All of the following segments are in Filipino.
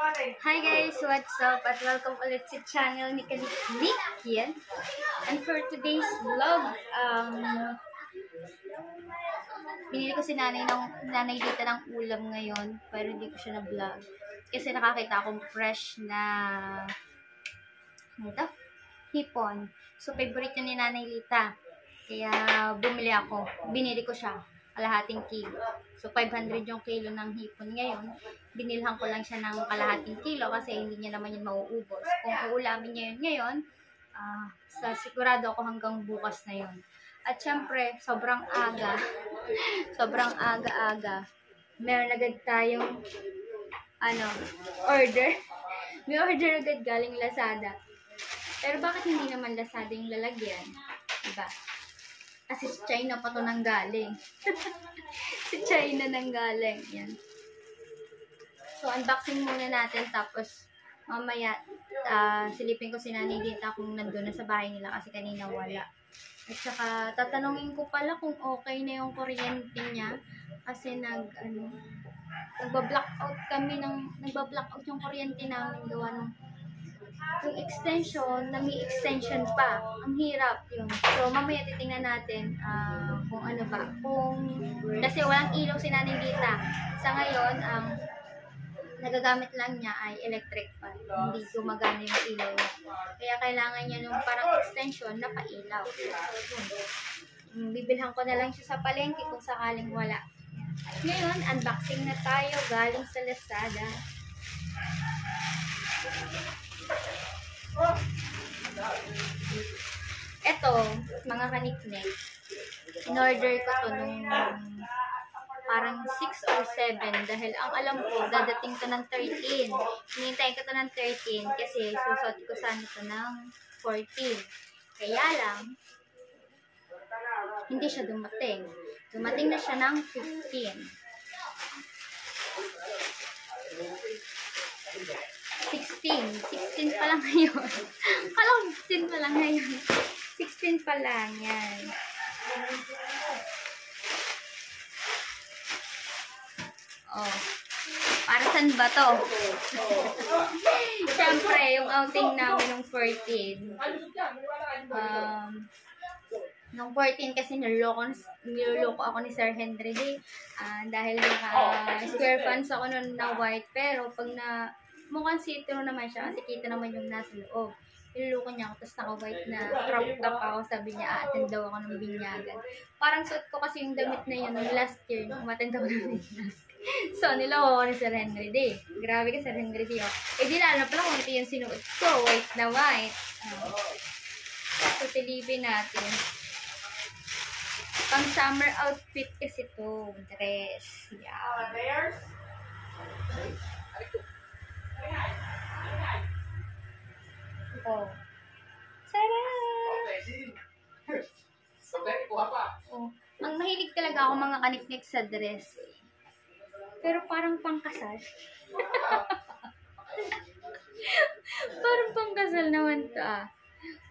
Hi guys, what's up? At welcome ulit sa channel ni yan. And for today's vlog, um, binili ko si nanay ng nanay dito ng ulam ngayon, pero hindi ko siya na-vlog. Kasi nakakita akong fresh na ano? Hipon. So, favorite yun ni Nanay Lita. Kaya, bumili ako. Binili ko siya. Kalahating kilo. So, 500 yung kilo ng hipon ngayon. Binilhan ko lang siya ng kalahating kilo kasi hindi niya naman yun mauubos. Kung uulamin niya yun ngayon, ah, sa sigurado ako hanggang bukas na yun. At syempre, sobrang aga. sobrang aga-aga. Meron agad tayong ano, order. May order agad galing Lazada. Pero bakit hindi naman Lazada yung lalagyan? Diba? Kasi sa China pa to nang galing. sa China nang galing. Yan. So, unboxing muna natin. Tapos, mamaya, ah, silipin ko si Nanay Dita kung nandun na sa bahay nila kasi kanina wala. At saka, tatanungin ko pala kung okay na yung kuryente niya. Kasi nag, ano, nagba-blackout kami ng, nagba-blackout yung kuryente namin gawa ng yung extension, na may extension pa. Ang hirap yun. So, mamaya titingnan natin ah, kung ano ba. Kung, kasi walang ilaw si Nanay. Sa ngayon, ang nagagamit lang niya ay electric fan. Hindi gumagana yung ilaw. Kaya kailangan niya nung parang extension na pailaw. Yun. Mm, Bibilhan ko na lang siya sa palengke kung sakaling wala. Ngayon, unboxing na tayo galing sa Lazada. Eto, mga kaniknek, in-order ko to nung parang 6 or 7 dahil ang alam ko, dadating to ng 13. Hinintay ko to ng 13 kasi susot ko sana to ng 14. Kaya lang, hindi siya dumating. Dumating na siya ng 15. 16. 16 pa lang ngayon. Kala ko 15 pa lang ngayon. 16 pa lang. Yan. Oh. Para saan ba to? Siyempre, yung outing namin ng 14. Um, Nung 14 kasi niloloko, niloloko ako ni Sir Henry Day ah, dahil naka square pants ako nun na white pero pag na mukhang see-through naman siya kasi kita naman yung nasa loob. Niloloko niya ako tapos naka-white na crop top ako sabi niya aattend daw ako ng binyagan. Parang suot ko kasi yung damit na yun nung last year nung umattend ako ng binyagan. So, niloko ko ni Sir Henry Day. Grabe ka Sir Henry Day. Oh. Eh di lalo pala kung ito yung sinuot ko. White na white. Oh. So, tilipin natin. Pang summer outfit kasi to. Dress. Yeah. Ito. Sarap! Oh. Ang mahilig talaga ako mga kaniknik sa dress. Pero parang pangkasal. parang pangkasal naman to ah.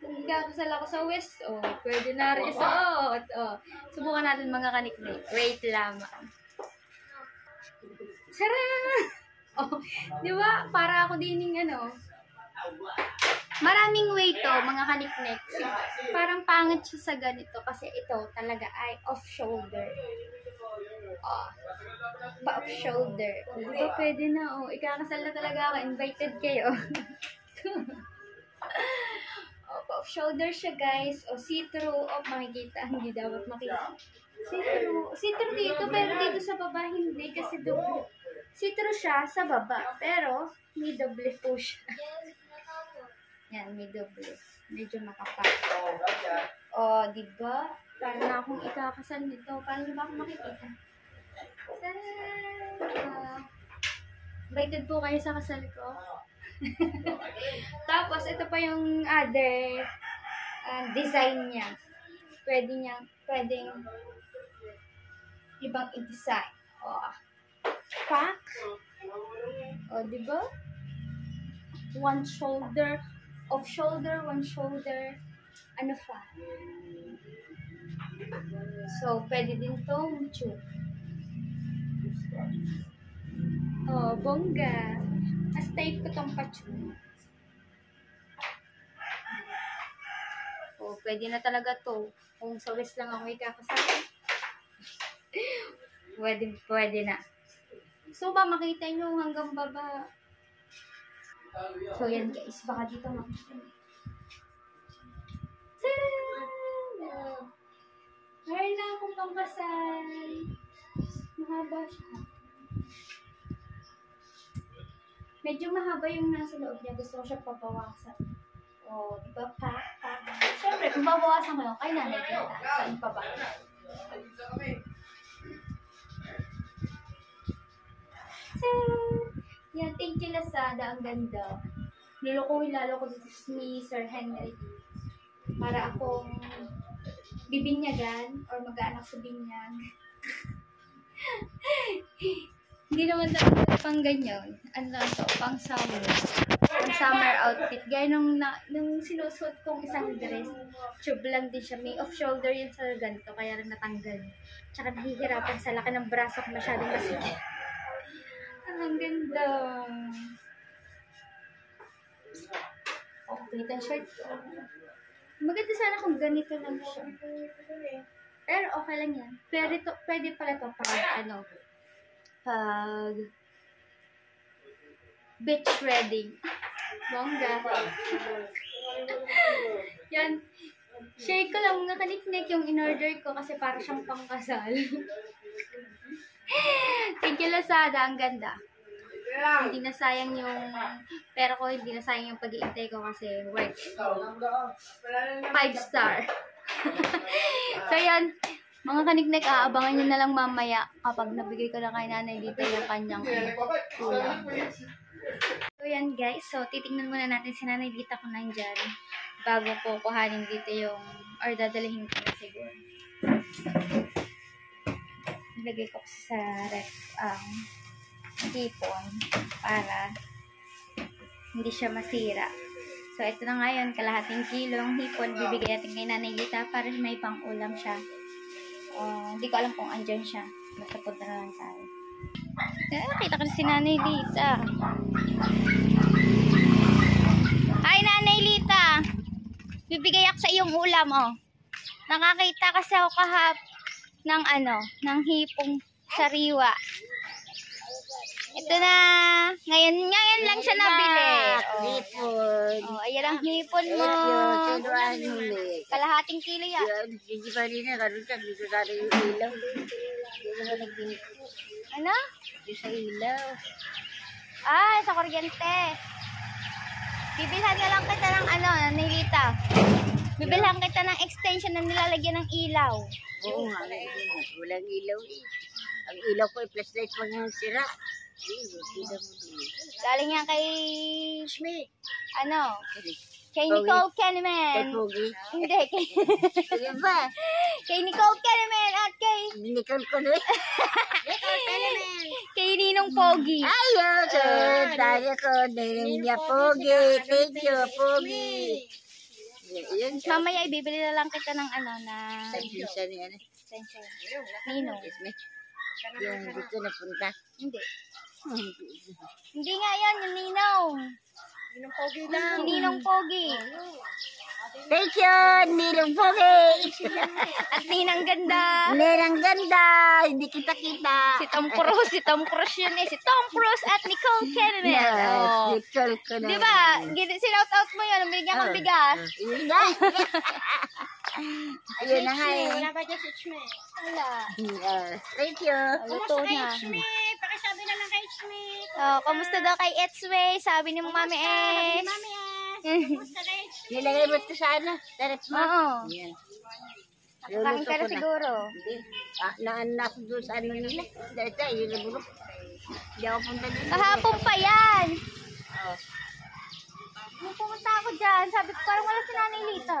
Kung kakasal ako sa West, oh, pwede na rin isuot. Oh. Subukan natin mga kaniknik. Wait lamang. Sarap! Oh, di ba? Para ako din yung ano. Maraming way to, mga kaniknik. Parang pangit siya sa ganito kasi ito talaga ay off-shoulder. Oh. Ba off-shoulder. Di ba pwede na? Oh, ikakasal na talaga ako. Invited kayo. oh, off-shoulder siya guys. O see-through. O makikita. Hindi dapat makita. See-through. See-through dito pero dito sa baba hindi kasi double. See-through siya sa baba pero may double po siya. Yan, may double. Medyo makapal. O, di ba? Paano na akong ikakasal nito? Paano ba ako makikita? Sana. Invited po kayo sa kasal ko. Tapos, ito pa yung other uh, design niya. Pwede niya, pwedeng ibang i-design. O, pack. O, di ba? One shoulder, off shoulder, one shoulder, ano pa? So, pwede din tong tube. Oh, bongga. As type ko tong patchouli. Oh, pwede na talaga to. Kung sa wrist lang ako ikakasama. pwede, pwede na. So ba, makita nyo hanggang baba. So yan guys, baka dito makita nyo. Tada! Meron na akong pangkasal. Mahaba siya. Medyo mahaba yung nasa loob niya. Gusto ko siya papawasan. O, di ba? Pa, pa. Siyempre, kung babawasan ko yun, kay nanay kita. Saan pa ba? Yan, thank you Lazada. Ang ganda. Nilukuhin lalo ko ni Sir Henry. Para akong bibinyagan or mag-aanak sa binyag. Hindi naman talaga pang ganyan. Ano to, pang summer. Pang summer outfit. Gaya nung, na, nung sinusuot kong isang dress, tube lang din siya. May off-shoulder yun sa ganito, kaya lang natanggal. Tsaka nahihirapan sa laki ng braso ko masyadong masikip. Ang ganda. Complete ang shirt ko. Maganda sana kung ganito lang siya. Pero okay lang yan. Pero ito, pwede pala to pag ano, pag beach wedding. Bongga. yan. Share ko lang mga kaniknik yung in-order ko kasi para siyang pangkasal. Thank you, Lazada. Ang ganda. Hindi na sayang yung pero ko, hindi na sayang yung pag-iintay ko kasi work. Five star. so, yan. Mga kaniknek, aabangan nyo na lang mamaya kapag nabigay ko na kay nanay dito yung kanyang ulam. So, yan guys. So, titignan muna natin si nanay dito kung nandyan bago ko kuhanin dito yung or dadalhin ko na siguro. Ilagay ko sa ref ang hipon para hindi siya masira. So, ito na ngayon, kalahating kilong hipon, bibigyan natin kay Nanay Lita para may pang ulam siya. Uh, hindi ko alam kung andyan siya. Basta punta na lang tayo. Eh, nakita ko na si Nanay Lita. Hi, Nanay Lita! Bibigay ako sa iyong ulam, oh. Nakakita kasi ako kahap ng ano, ng hipong sariwa. Ito na. Ngayon, ngayon lang siya nabili. Oh. Hipon. Oh, ayan ang hipon mo. Kalahating kilo yan. Hindi pa rin na, karoon siya, dito sa rin yung ilaw. Ano? Dito sa ilaw. Ah, sa kuryente. Bibilhan na lang kita ng ano, nilita. Bibilhan kita ng extension na nilalagyan ng ilaw. Oo nga, walang ilaw eh. Ang ilaw ko, ay flashlight pag sira. Galing yan kay, Schmidt. ano, kay. Nicole Kay Kenneman. Pogi. Hindi, kay, Sige ba? kay Nicole Kenneman at kay, Nicole. Nicole Telemen. kay Ninong Pogi. Ayaw, sir. Dahil ko, nilin niya Pogi. Thank you, Pogi. Yun siya. Mamaya ibibili na lang kita ng ano na siya niya. ano? Excuse me. Yung dito napunta. Hindi. Hindi nga yan, yung Ninong. Ninong Pogi Yung Ninong Pogi. Thank you, Ninong Pogi. At Ninang Ganda. Ninang ganda. Hindi kita kita. Si Tom Cruise, si Tom Cruise yun eh. Si Tom Cruise at Nicole Kidman. Oh. Nicole ko na. Di ba? Gin- Sinout out mo yun. Binigyan kang Oh. bigas. Yun. Ayun na nga eh. ba dyan si Chme? Wala. Ah, Thank you. Luto na. Pakisabi na lang kay Schmidt. Oh, kamusta daw kay Etsway? Sabi ni Mami eh. Nilagay mo ito sa ano? Tarap mo? Oo. Yan. Kain ka na siguro. Hindi. Ah, naanak doon sa ano nila. Dahil tayo, yun na bulok. Hindi ako punta doon. Kahapon pa yan. Oh, Nung pumunta ako dyan, sabi ko parang wala si Nanay Lita.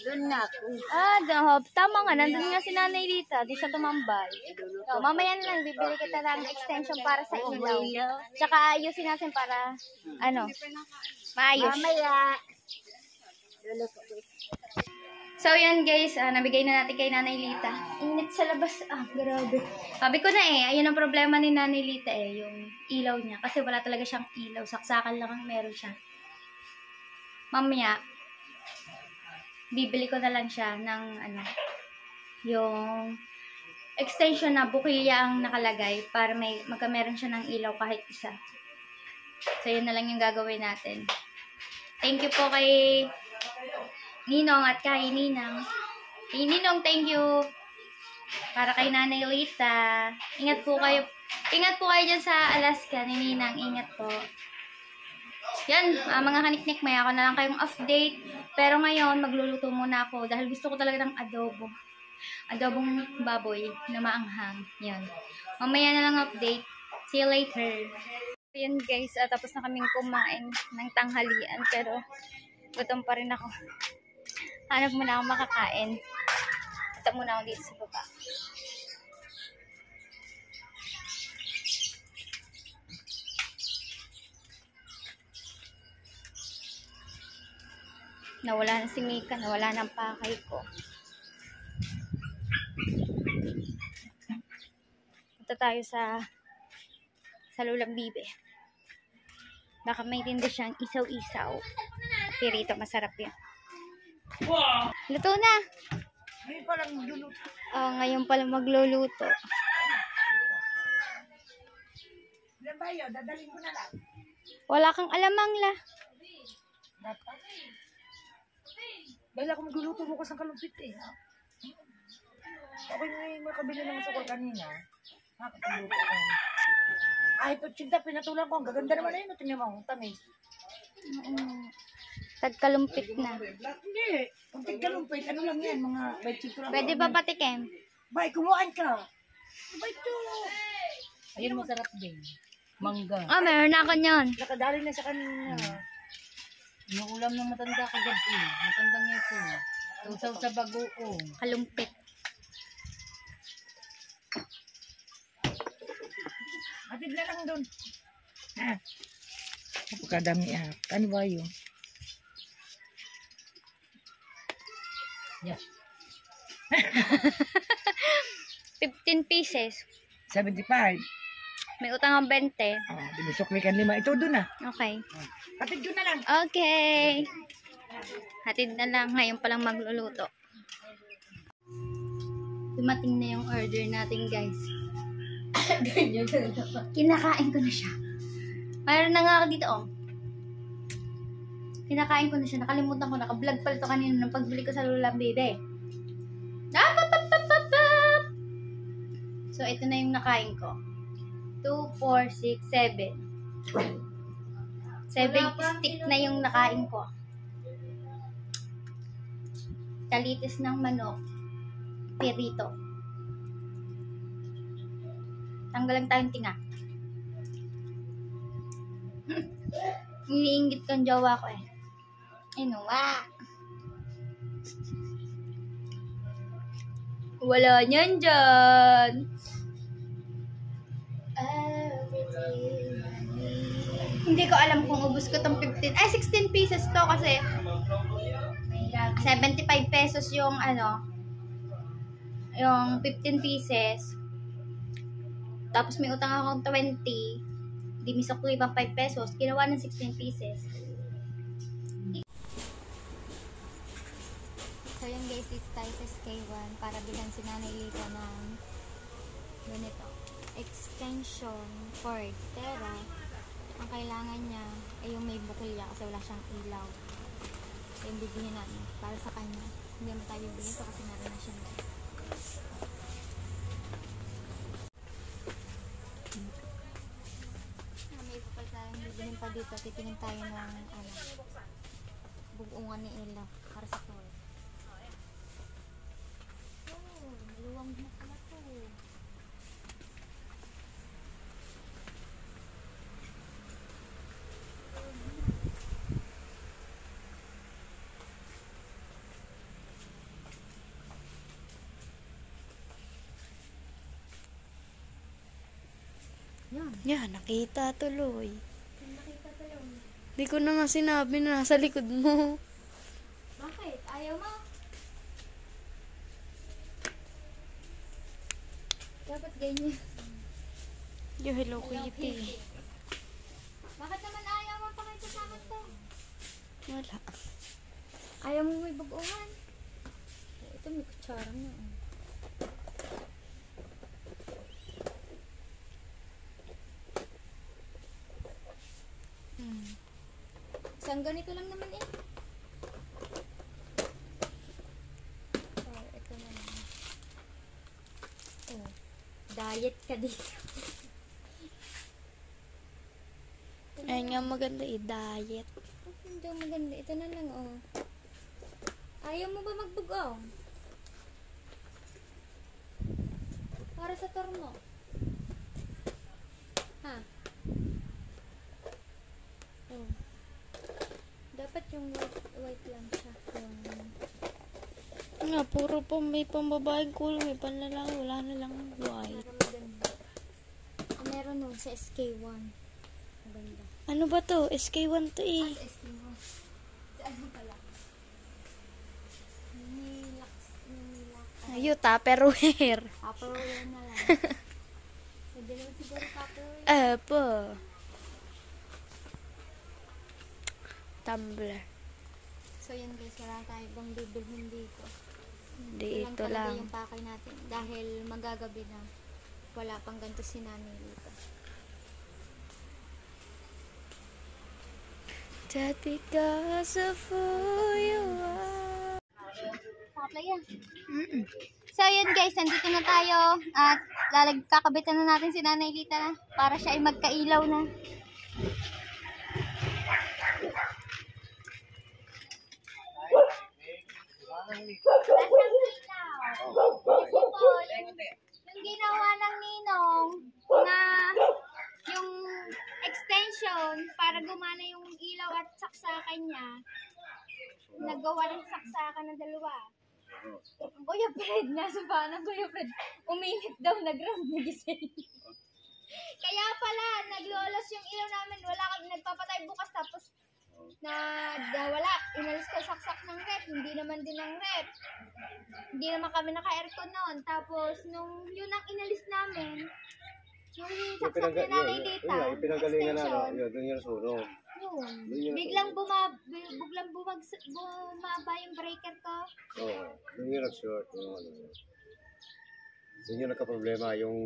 doon na ako. Ah, daw. Tama nga, nandun nga si Nanay Lita. Di siya tumambay. Oh, mamaya na lang, bibili kita ng extension para sa ilaw. Ilaw. Tsaka ayusin natin para, ano, maayos. Mamaya. Luluto ko. So, yan guys, ah, nabigay na natin kay Nanay Lita. Init sa labas. Ah, grabe. Sabi ko na eh, ayun ang problema ni Nanay Lita eh, yung ilaw niya. Kasi wala talaga siyang ilaw. Saksakan lang ang meron siya. Mamaya, bibili ko na lang siya ng ano, yung extension na bukilya ang nakalagay para may magkameron siya ng ilaw kahit isa. So, yun na lang yung gagawin natin. Thank you po kay Ninong at kay Ninang. Kay Ninong, thank you. Para kay Nanay Lita. Ingat po kayo. Ingat po kayo dyan sa Alaska ni Ninang. Ingat po. Yan, ah, mga kaniknik, may ako na lang kayong update. Pero ngayon, magluluto muna ako dahil gusto ko talaga ng adobo. Adobong baboy na maanghang. Yan. Mamaya na lang update. See you later. Yan guys, ah, tapos na kaming kumain ng tanghalian pero gutom pa rin ako. Hanap muna ako makakain. Ito muna ako dito sa baba. Nawala na si Mika, nawala na ang pakay ko. Punta tayo sa sa Lulang Bibe. Baka may tindi siyang isaw-isaw. Pirito, masarap yun. Luto na! Ngayon pa lang magluluto. Oh, ngayon pala magluluto. Ilan ba yun? Dadalhin ko na lang. Wala kang alamang la. Dapat. Dahil ako magluluto bukas ng kalumpit eh. Ako yung makabili ng sukol kanina. Nakakapagluto ko. Ay, pagtsinta, pinatulang ko. Ang gaganda naman na yun. Tingnan mo, ang tamis. Mm, Tagkalumpit na. Hindi. Kung tigkalumpit, ano lang yan? Mga baichito lang. Pwede ba patikim? Bay, kumuhaan ka. Bay, ito. Ayun, masarap din. Mangga. Ah, meron na ako niyan. Nakadali na sa kanina. Yung ulam ng matanda kagabi. Matandang ito. Tusaw sa bagoong. Kalumpit. Na lang doon. Ha? Napakadami ah. Ano ba yun? Yes. 15 pieces. 75. May utang ang 20. Oh, binisuklikan lima. Ito doon ah. Okay. Hatid doon na lang. Okay. Hatid na lang. Ngayon palang magluluto. Dumating na yung order natin, guys. Kinakain ko na siya. Mayroon na nga ako dito, oh. Kinakain ko na siya. Nakalimutan ko. Naka-vlog pala ito kanina nung pagbili ko sa Lula Baby. Ah, pap, pap, pap, pap, pap. So, ito na yung nakain ko. 2, 4, 6, 7. Seven stick na yung nakain ko. Kalitis ng manok. Pirito. Tanggalan tayong tinga. Iniinggit kong jowa ko eh. Inuwa. Wala niyan dyan. Hindi ko alam kung ubus ko tong 15. Ay, 16 pieces to kasi 75 pesos yung ano, yung 15 pieces. Tapos may utang akong 20. Di misukli pang 5 pesos. Ginawa ng 16 pieces. So yun guys, dito tayo sa SK1 para bilhan si Nanay Lita ng ganito. Extension cord. Pero, ang kailangan niya ay yung may bukilya kasi wala siyang ilaw. So, yung bibili natin para sa kanya. Hindi mo tayo bibili ito kasi meron na siya. Dito. Titingin tayo ng ano, bugungan ni ilaw para sa cord. Oh, maluwang na pala to. Yan. Yeah, nakita tuloy. Di ko na nga sinabi na nasa likod mo. Bakit? Ayaw mo? Dapat ganyan. Yo, Hello Kitty. Bakit naman ayaw mo pakikasama to? Wala. Ayaw mo may baguhan. Eh, ito may kutsara na. Oh. Hmm. Isang ganito lang naman eh. Oh, ito na lang. Oh, diet ka dito. Ayun nga maganda eh, diet. Hindi ang maganda. Ito na lang, oh. Ayaw mo ba magbugong? Para sa tour mo. Ha? Oh. Dapat yung white, white lang siya. Yung... Nga, puro po may pambabaeng kulay, may panlalaki, wala na lang white. Ah, meron nun sa SK1. Maganda. Ano ba to? SK1 to eh. Sa SK1. Sa ano pala? Nilax. Nilax. Tupperware. Na lang. Pwede naman siguro upper wear. Apo. Tumblr. So yun guys, wala tayo bang bibilhin dito. Hindi, Ito lang yung pakay natin. Dahil magagabi na. Wala pang ganito si nanay dito. Just because of who you are. So yun guys, nandito na tayo. At lalag kakabitan na natin si nanay Lita na. Para siya ay magkailaw na. Kasi po, yung, ginawa ng ninong na yung extension para gumana yung ilaw at saksakan niya, nagawa ng saksakan ng dalawa. Ang Kuya Fred, nasa pa ng Kuya Fred, uminit daw, nag-round na gising. Kaya pala, naglolos yung ilaw namin, wala kami nagpapatay bukas tapos na wala, inalis ko saksak. Ng rep, hindi naman din ng rep. Hindi naman kami naka-aircon noon. Tapos, nung yun ang inalis namin, yung saksak na nanay yun, data, yun, yung pinanggalingan na, extension, yun, doon yung sunog. yun. Yun Biglang bumab, biglang bumag, bumaba yung breaker ko. Oo, doon yung nag-short. Yung, ano, doon yung nagka-problema, yung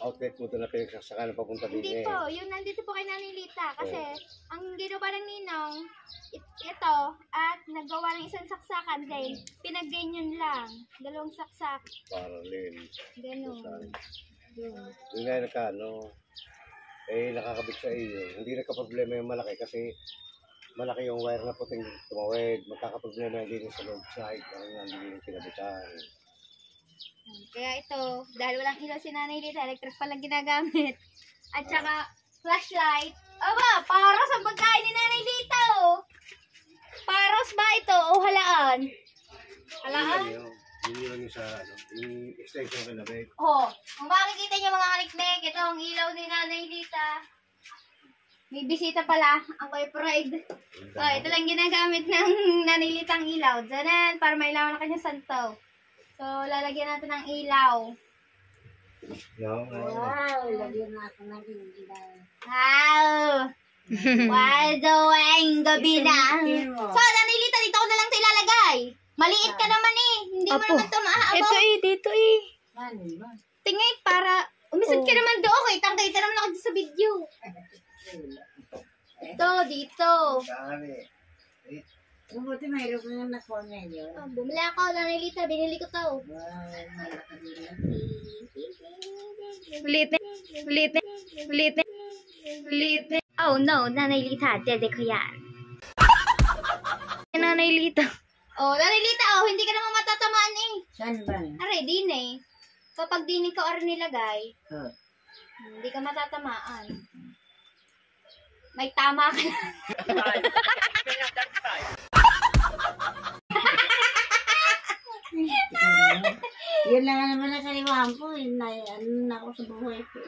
outlet mo doon na pinagsasaka na papunta din Hindi eh. po, yun nandito po kay Nanay Lita. Kasi, ang ginawa ng ninong, it, ito, at nagawa ng isang saksakan din. Pinag-ganyan lang. Dalawang saksak. Parallel. Ganun. Yun. Yun nga yung nagka, ano, eh, nakakabit sa iyo. Hindi nagka-problema yung malaki kasi malaki yung wire na puting tumawid. Magkakaproblema yung din sa road side. Parang hindi yung kinabitan. Kaya ito, dahil walang ilaw si Nanay Lita, electric pa lang ginagamit. At saka, flashlight. Aba, paros ang pagkain ni Nanay Lita, oh. Paros ba ito o halaan? Halaan? Yun yun yung sa, ano, yung extension ng lamig. Oh, kung makikita niyo mga kalikmek, ito ang ilaw ni Nanay Lita. May bisita pala, ang Pride. Oh, ito lang ginagamit ng Nanay Litang ilaw. Diyan para mailawan na kanya santo. So, lalagyan natin ng ilaw. Yung, Wow, lagyan natin ng ilaw. Wow! Wild away gabi na. So, Nanay Lita, dito ko na lang ito ilalagay. Maliit ka naman eh. Hindi mo naman ito maaabot. Ito eh, dito eh. Ano ba? Tingay, para... Umisad ka naman doon. Kitang-kita naman ako dito sa video. Ito, dito. eh. Mabuti mayroon ko yung nakuha medyo. Oh, bumili ako, Nanay Lita. Binili ko to. Wow, malaki yan. Ulit na. Ulit na. Ulit na. Ulit na. Oh no, Nanay Lita. Dede ko yan. Nanay Lita. Oh, Nanay Lita, oh, hindi ka naman matatamaan eh. Saan ba? Aray, din eh. Kapag din ikaw ar nilagay, Oh. hindi ka matatamaan. May tama ka na. Yun lang naman ang kaliwaan ko. eh. Na, ano na ako sa buhay ko.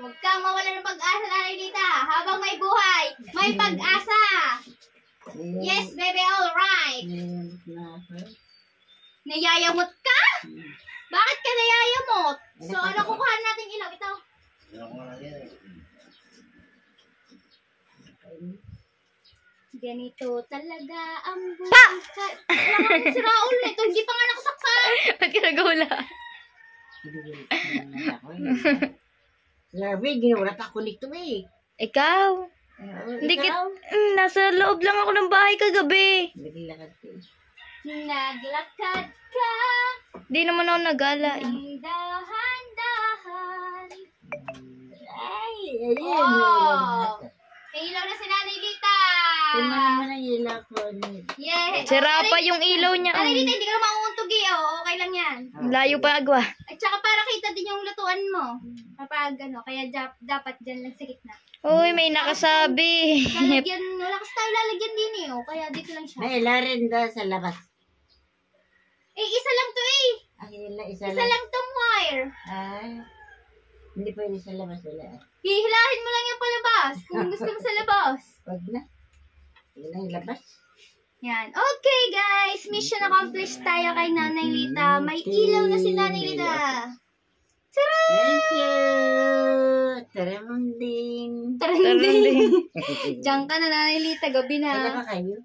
Huwag kang mawala ng pag-asa, Nanay Lita. Habang may buhay, may pag-asa. Ayun. Yes, baby, all right. Na ako. Nayayamot ka? Bakit ka nayayamot? So, ano kukuha natin ilaw? Ito. Ganito talaga ang buhay. Ka- Wala kang si Raul nito. Hindi pa nga nakasaksak. Ba't ka nagawala? Grabe, ginawa pa ako nito eh. Ikaw? Hindi kit... Mm, nasa loob lang ako ng bahay kagabi. Naglakad ko eh. Naglakad ka Di naman ako nagala eh. dahan-dahan. Ay, ayun. Oh! May ilaw na si Nanay Lita! Tama naman ang ilaw ko. Yeah! Sira pa yung ilaw niya. Oh. Lita, hindi ka na mauuntog eh. Oh, okay lang yan. Layo pa agwa. At saka para kita din yung lutuan mo. Kapag ano, kaya dap- dapat dyan lang sa gitna. Uy, may nakasabi. Lalagyan, wala kasi tayo lalagyan din eh. Oh, kaya dito lang siya. May ila rin doon sa labas. Eh, isa lang to eh. Ay, ila, isa Isa lang. lang tong wire. Ay, hindi pwede sa labas wala. Hihilahin mo lang yung palabas. Kung gusto mo sa labas. Wag na. Na yung labas. Yan. Okay, guys. Mission accomplished tayo kay Nanay Lita. May ilaw na si Nanay Lita. Tara! Thank you! Taramanding! Tara, hindi. Diyan ka na, Nanay Lita. Gabi Ano na. ba kayo?